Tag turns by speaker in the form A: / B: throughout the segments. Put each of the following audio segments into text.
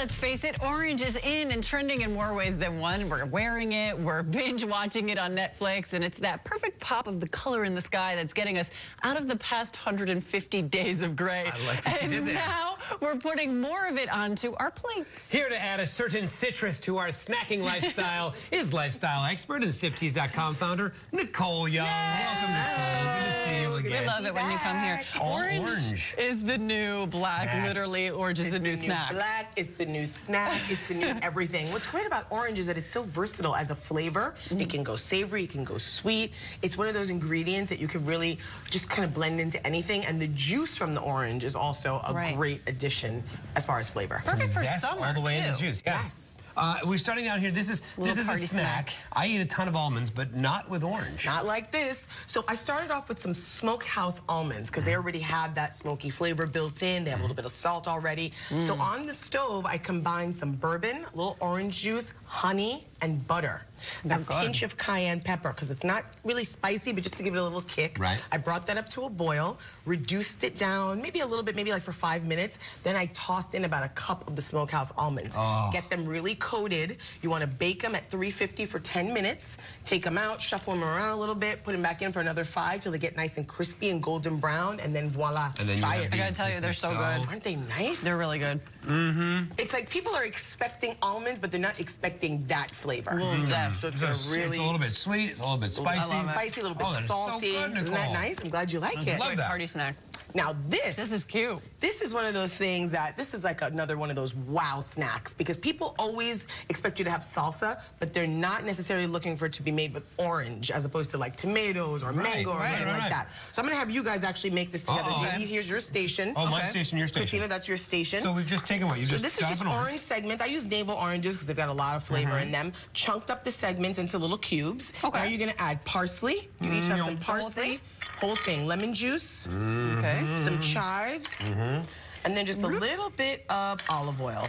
A: let's face it, orange is in and trending in more ways than one. We're wearing it, we're binge watching it on Netflix, and it's that perfect pop of the color in the sky that's getting us out of the past 150 days of gray.
B: I like that
A: and
B: you did that.
A: now we're putting more of it onto our plates.
B: Here to add a certain citrus to our snacking lifestyle is lifestyle expert and SipTeaze.com founder, Nicole Young. Welcome, Nicole. Good to see you again.
A: We love it when you come here.
B: All orange.
A: is the new black,
B: Snack.
A: literally. Orange is
C: It's
A: the new snack.
C: black, it's the new snack, it's the new everything. What's great about orange is that it's so versatile as a flavor.
A: Mm-hmm.
C: It can go savory, it can go sweet. It's one of those ingredients that you can really just kind of blend into anything. And the juice from the orange is also a
A: Right.
C: great addition as far as flavor.
A: Perfect for
B: Zest
A: summer,
B: all the way into
A: too.
B: juice. Yeah.
C: Yes.
B: Uh, we're starting out here. This is this is a snack.
A: snack.
B: I eat a ton of almonds, but not with orange.
C: Not like this. So I started off with some smokehouse almonds because they already have that smoky flavor built in. They have a little bit of salt already. So on the stove, I combined some bourbon, a little orange juice, honey, and butter.
A: They're
C: a pinch of cayenne pepper because it's not really spicy, but just to give it a little kick.
B: Right.
C: I brought that up to a boil, reduced it down, maybe a little bit, maybe like for five minutes. Then I tossed in about a cup of the smokehouse almonds.
B: Oh.
C: Get them really coated. You want to bake them at 350 for 10 minutes. Take them out, shuffle them around a little bit, put them back in for another five till they get nice and crispy and golden brown, and then voila,
B: And then
C: try
B: have
C: it.
A: I gotta tell you, they're
B: is
A: so good.
C: Aren't they nice?
A: They're really good. Mm-hmm.
C: it's like people are expecting almonds, but they're not expecting that flavor.
A: zest.
C: So it's
B: It's, a,
C: really
B: it's a little bit sweet. It's a little bit spicy.
A: love it.
C: spicy, a little bit
B: Oh, that is so
C: salty.
B: good,
C: Isn't that nice? I'm glad you like it.
B: love
A: Great
B: that.
A: party snack.
C: Now this,
A: This is cute.
C: this is one of those things that this is like another one of those wow snacks because people always expect you to have salsa, but they're not necessarily looking for it to be made with orange as opposed to like tomatoes or
B: Right,
C: mango or anything
B: right.
C: like that. So I'm gonna have you guys actually make this together.
B: Uh-oh.
C: JD, here's your station.
B: Oh, my station, your station.
C: Christina, that's your station.
B: So we've just taken what? You
C: So
B: just
C: this is just
B: an
C: orange. segments. I use navel oranges because they've got a lot of flavor
B: Mm-hmm.
C: in them. Chunked up the segments into little cubes.
A: Okay.
C: Now you're gonna add parsley. You each have
B: Mm,
C: some parsley, whole thing, lemon juice,
A: Okay.
C: Some chives,
B: Mm-hmm.
C: and then just a little bit of olive oil.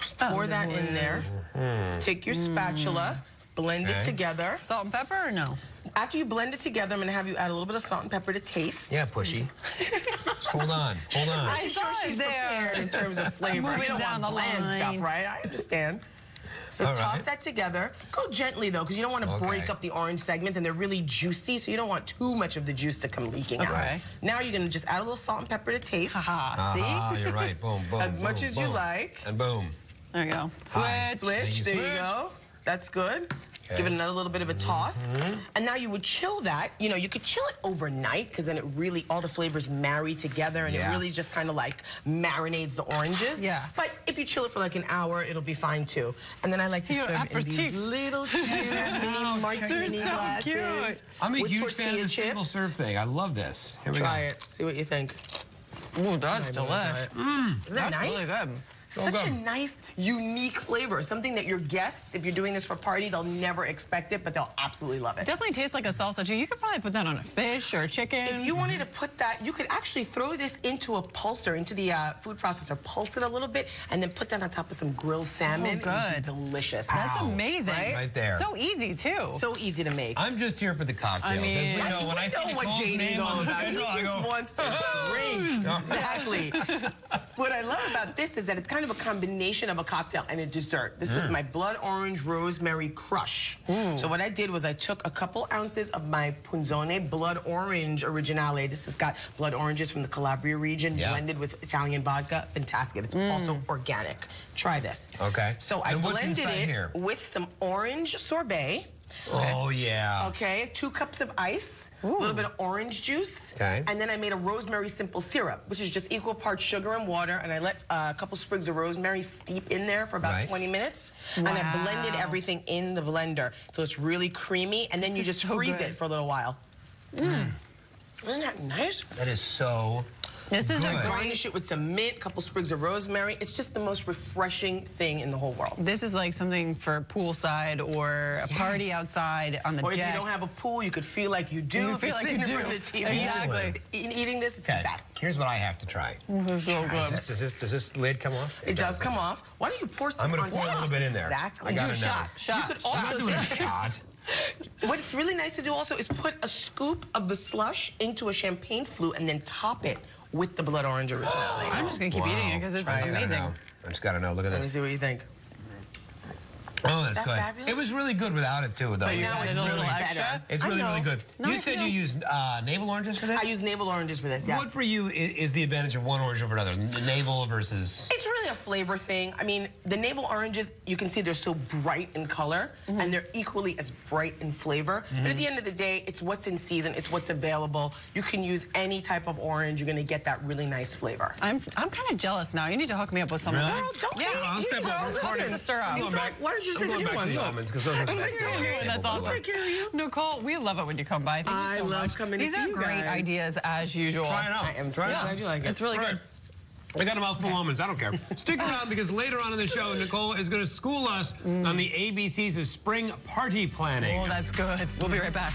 C: Just pour that in there. Take your spatula, blend it
B: Mm-hmm.
C: Together.
A: Salt and pepper or no?
C: After you blend it together, I'm gonna have you add a little bit of salt and pepper to taste.
B: Yeah, pushy. Just hold on. Hold on.
A: I
C: I'm sure she's
A: there.
C: prepared in terms of flavor.
A: Moving
C: we don't
A: down
C: want
A: the
C: bland
A: line.
C: stuff, right? I understand. So
B: All
C: toss
B: right.
C: that together. Go gently though, because you don't want to
B: Okay.
C: break up the orange segments, and they're really juicy, so you don't want too much of the juice to come leaking
A: Okay.
C: out. Now you're gonna just add a little salt and pepper to taste,
A: Haha. See?
B: Ah, you're right. Boom, boom.
C: As much
B: boom,
C: as you like.
B: And boom.
A: There you go. Switch.
C: Switch.
B: Thank you,
C: there you go. That's good.
B: Okay.
C: Give it another little bit of a toss.
B: Mm-hmm.
C: And now you would chill that. You know, you could chill it overnight because then it really, all the flavors marry together and
B: Yeah.
C: it really just kind of like marinades the oranges.
A: Yeah.
C: But if you chill it for like an hour, it'll be fine too. And then I like to
A: Your
C: serve in these little cute mini martini
A: so
C: glasses.
A: cute.
B: I'm a huge fan of
C: tortilla
B: the single
C: chips.
B: serve thing. I love this. Here we
C: Try
B: go.
C: it. See what you think.
A: Ooh, that's
C: Try
A: delish.
C: it. Isn't that
A: That's
C: nice?
A: really good.
B: So
C: Such a nice, unique flavor. Something that your guests, if you're doing this for a party, they'll never expect it, but they'll absolutely love it.
A: Definitely tastes like a salsa too. You could probably put that on a fish or a chicken.
C: If you wanted to put that, you could actually throw this into a pulser, into the uh, food processor, pulse it a little bit, and then put that on top of some grilled salmon. It would be
A: good.
C: delicious.
A: That's amazing.
C: Right?
B: Right there.
A: So easy too.
C: So easy to make.
B: I'm just here for the cocktails.
A: I mean-
B: As we
A: I-
B: know,
C: we
B: when I see
C: what
B: Nicole's
C: JD's
B: name on the
C: about. He just
B: go,
C: wants to drink. Exactly. what I love about this is that it's kind of a combination of a cocktail and a dessert. This is my blood orange rosemary crush. So what I did was I took a couple ounces of my Punzone blood orange originale. This has got blood oranges from the Calabria region
B: Yeah.
C: blended with Italian vodka. Fantastic. It's also organic. Try this.
B: Okay.
C: So I blended it
B: here?
C: with some orange sorbet.
B: Oh, yeah.
C: Okay, two cups of ice, a little bit of orange juice.
B: Okay.
C: And then I made a rosemary simple syrup, which is just equal parts sugar and water. And I let uh, a couple sprigs of rosemary steep in there for about
B: Right.
C: 20 minutes. And I blended everything in the blender. So it's really creamy. And then you just
A: so
C: freeze
A: good.
C: it for a little while. mm Isn't that nice?
B: That is so
A: This is a
B: Good.
A: great.
C: Garnish it with some mint, a couple sprigs of rosemary. It's just the most refreshing thing in the whole world.
A: This is like something for poolside or a party outside on the
C: Or if you don't have a pool, you could feel like you do.
A: You
C: if
A: feel
C: you're
A: like
C: sitting
A: you
C: in front
A: do.
C: the TV.
A: Exactly.
C: Just eat- eating this, it's
B: Okay.
C: the best.
B: Here's what I have to try.
A: so good.
B: Does this, does this lid come off?
C: It does come off. Why don't you pour some
B: I'm gonna
C: on
B: pour a little bit in there.
C: Exactly.
B: I gotta
A: Do a
B: know.
A: shot, shot,
C: You could
A: shot.
B: I'm
C: also
B: not doing a
C: take-
B: shot.
C: What's really nice to do also is put a scoop of the slush into a champagne flute and then top it with the blood orange originale.
A: I'm just gonna keep
B: Wow.
A: eating it because it's
B: Try
A: amazing.
B: now. I just gotta know. Look at this.
C: Let me see what you think.
B: Oh, that's
C: that
B: good.
C: fabulous?
B: It was really good without it too, though.
C: But
B: You-
C: now
A: added
C: it's
A: a
C: really
A: little
C: better.
A: extra?
B: it's really, really good.
A: No,
B: you
A: I
B: said
A: know.
B: you used uh, navel oranges for this.
C: I use navel oranges for this, yes.
B: What for you i- is the advantage of one orange over another? N- Navel versus.
C: It's really a flavor thing. I mean, the navel oranges, you can see they're so bright in color,
A: Mm-hmm.
C: and they're equally as bright in flavor. But at the end of the day, it's what's in season, it's what's available. You can use any type of orange, you're gonna get that really nice flavor.
A: I'm I'm kind of jealous now. You need to hook me up with some
B: Really?
C: Girl, don't
A: Yeah,
C: hate.
B: I'll
C: Here
B: step
C: you
B: up.
C: go.
B: I'm
C: Listen.
B: going
A: to stir up.
C: In
B: I'm going
C: fact,
B: back.
C: why don't you just
B: I'm
C: a
B: going
C: new
B: back
C: one?
B: to the
C: Look.
B: almonds because those are the
C: I'm
B: best.
C: gonna do it.
A: That's
C: I'll take care of you.
A: Nicole, we love it when you come by. Thank you
C: I
A: so
C: love
A: much.
C: coming to
A: These are great
C: guys.
A: ideas as usual.
B: Try it out.
C: I am
B: Try
C: so
B: it out.
C: glad you like it.
A: It's really
B: Right.
A: good.
B: I got a mouthful of almonds. I don't care. Stick around because later on in the show, Nicole is going to school us on the ABCs of spring party planning.
A: Oh, that's good. We'll be right back.